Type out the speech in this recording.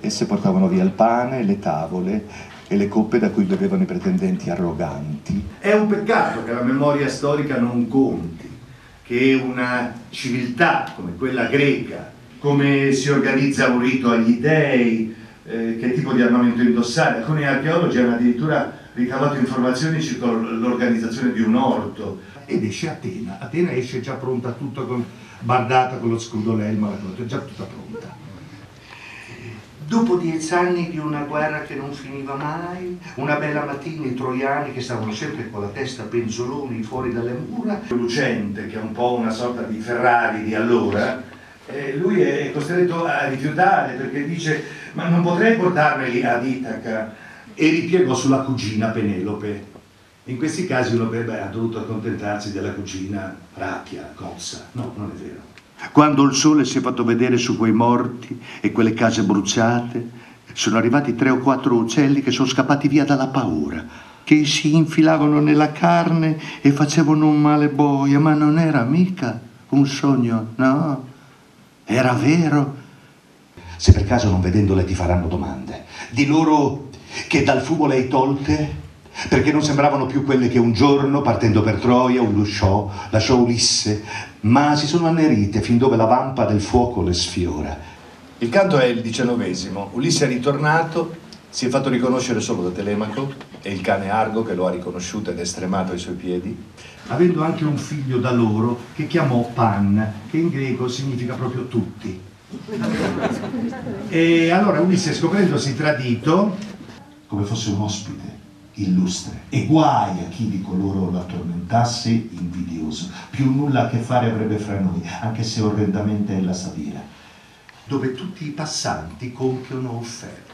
Esse portavano via il pane, le tavole e le coppe da cui bevevano i pretendenti arroganti. È un peccato che la memoria storica non conti, che una civiltà come quella greca, come si organizza un rito agli dei, eh, che tipo di armamento indossare. Alcuni archeologi hanno addirittura ricavato informazioni circa l'organizzazione di un orto. Ed esce Atena, Atena esce già pronta tutto con bardata con lo scudo l'elma, già tutta pronta. Dopo dieci anni di una guerra che non finiva mai, una bella mattina i troiani che stavano sempre con la testa penzoloni fuori dalle mura, Lucente, che è un po' una sorta di Ferrari di allora, eh, lui è costretto a rifiutare perché dice ma non potrei portarmeli ad Itaca e ripiegò sulla cugina Penelope. In questi casi uno beh, ha dovuto accontentarsi della cugina racchia, cozza. No, non è vero. Quando il sole si è fatto vedere su quei morti e quelle case bruciate, sono arrivati tre o quattro uccelli che sono scappati via dalla paura, che si infilavano nella carne e facevano un male boia, ma non era mica un sogno, no, era vero. Se per caso non vedendole ti faranno domande, di loro che dal fumo le hai tolte perché non sembravano più quelle che un giorno, partendo per Troia, Ulusciò lasciò Ulisse, ma si sono annerite fin dove la vampa del fuoco le sfiora. Il canto è il diciannovesimo. Ulisse è ritornato, si è fatto riconoscere solo da Telemaco e il cane Argo che lo ha riconosciuto ed è stremato ai suoi piedi. Avendo anche un figlio da loro che chiamò Pan, che in greco significa proprio tutti. E allora Ulisse scoprendosi tradito, come fosse un ospite, illustre e guai a chi di coloro lo tormentasse invidioso. Più nulla a che fare avrebbe fra noi anche se orrendamente è la satira dove tutti i passanti compiono offerte